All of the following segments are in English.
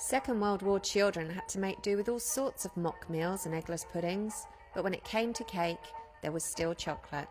Second World War children had to make do with all sorts of mock meals and eggless puddings, but when it came to cake, there was still chocolate.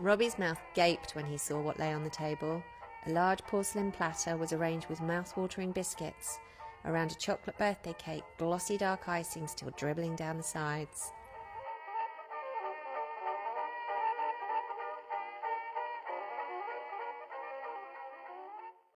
Robbie's mouth gaped when he saw what lay on the table. A large porcelain platter was arranged with mouth-watering biscuits. Around a chocolate birthday cake, glossy dark icing still dribbling down the sides.